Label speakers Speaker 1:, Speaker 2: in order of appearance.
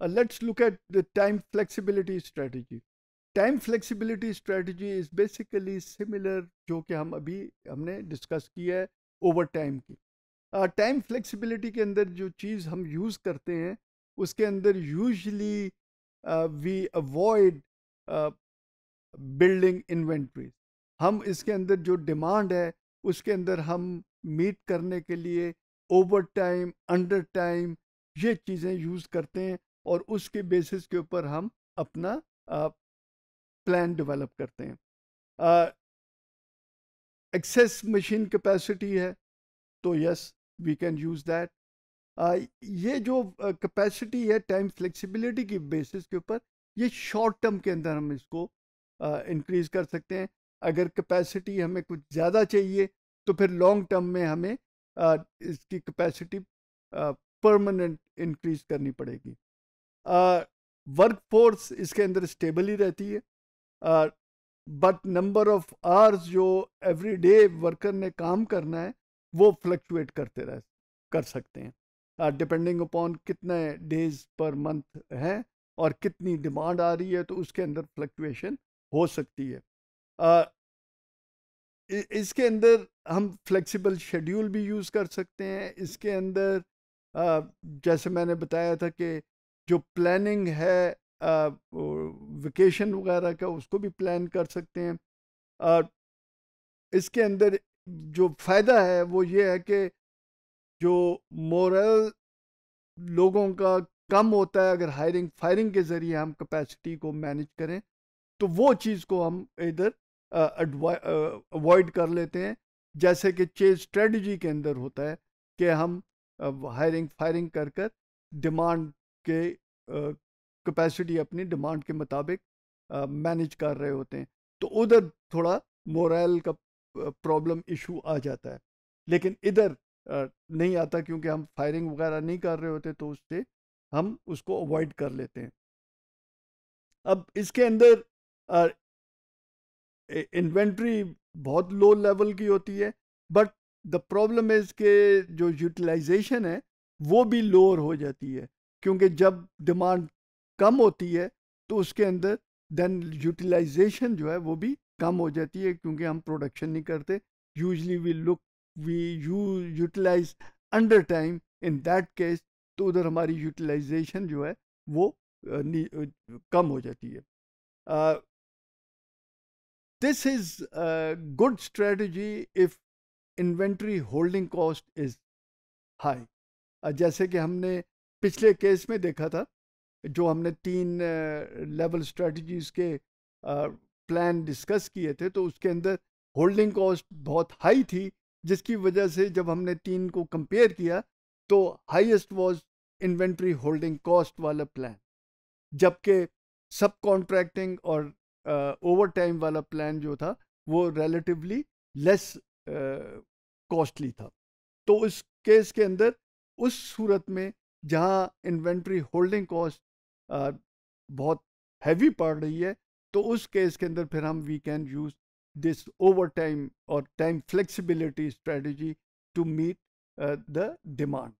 Speaker 1: let's look at the time flexibility strategy. Time flexibility strategy is basically similar जो कि हम अभी हमने डिस्कस किया है ओवर टाइम की टाइम uh, फ्लेक्सिबिलिटी के अंदर जो चीज़ हम यूज़ करते हैं उसके अंदर usually we avoid building inventories हम इसके अंदर जो डिमांड है उसके अंदर हम मीट करने के लिए ओवर टाइम अंडर टाइम ये चीज़ें यूज़ करते हैं और उसके बेसिस के ऊपर हम अपना प्लान डेवलप करते हैं। एक्सेस मशीन कैपेसिटी है तो yes we can use that ये जो कैपेसिटी है टाइम फ्लेक्सिबिलिटी की बेसिस के ऊपर ये शॉर्ट टर्म के अंदर हम इसको इंक्रीज कर सकते हैं। अगर कैपेसिटी हमें कुछ ज़्यादा चाहिए तो फिर लॉन्ग टर्म में हमें uh, इसकी कैपेसिटी परमानेंट इंक्रीज करनी पड़ेगी। वर्क फोर्स इसके अंदर स्टेबल ही रहती है। बट नंबर ऑफ़ आवर्स जो एवरी डे वर्कर ने काम करना है वो फ्लक्चुएट करते रह कर सकते हैं। डिपेंडिंग अपॉन कितने डेज़ पर मंथ हैं और कितनी डिमांड आ रही है तो उसके अंदर फ्लक्चुएशन हो सकती है। uh, इसके अंदर हम फ्लेक्सिबल शेड्यूल भी यूज़ कर सकते हैं। इसके अंदर uh, जैसे मैंने बताया था कि जो प्लानिंग है वेकेशन वगैरह का उसको भी प्लान कर सकते हैं। और इसके अंदर जो फ़ायदा है, वो ये है कि जो मोरल लोगों का कम होता है, अगर हायरिंग, फायरिंग के ज़रिए हम कैपेसिटी को मैनेज करें तो वो चीज़ को हम इधर अवॉइड कर लेते हैं। जैसे कि चेज स्ट्रेटजी के अंदर होता है कि हम हायरिंग, फायरिंग कर कर डिमांड के कैपेसिटी अपनी डिमांड के मुताबिक मैनेज कर रहे होते हैं। तो उधर थोड़ा मोरल का प्रॉब्लम इशू आ जाता है। लेकिन इधर नहीं आता क्योंकि हम फायरिंग वगैरह नहीं कर रहे होते तो उससे हम उसको अवॉइड कर लेते हैं। अब इसके अंदर इन्वेंट्री बहुत लो लेवल की होती है बट द प्रॉब्लम इज़ के जो यूटिलाइजेशन है, वो भी लोअर हो जाती है। क्योंकि जब डिमांड कम होती है तो उसके अंदर देन यूटिलाइजेशन जो है, वो भी कम हो जाती है क्योंकि हम प्रोडक्शन नहीं करते। Usually we look we you utilize under time in that case तो उधर हमारी यूटिलाइजेशन जो है, वो कम हो जाती है। This is good strategy if inventory holding cost is high जैसे कि हमने पिछले केस में देखा था, जो हमने तीन लेवल स्ट्रेटजीज के प्लान डिस्कस किए थे तो उसके अंदर होल्डिंग कॉस्ट बहुत हाई थी, जिसकी वजह से जब हमने तीन को कंपेयर किया तो highest was inventory holding cost वाला प्लान जबकि सब कॉन्ट्रैक्टिंग और ओवर टाइम वाला प्लान जो था, वो रिलेटिवली लेस कॉस्टली था। तो उस केस के अंदर, उस सूरत में जहाँ इन्वेंट्री होल्डिंग कॉस्ट बहुत हैवी पड़ रही है तो उस केस के अंदर फिर हम we can use this over time और time flexibility strategy to meet the demand.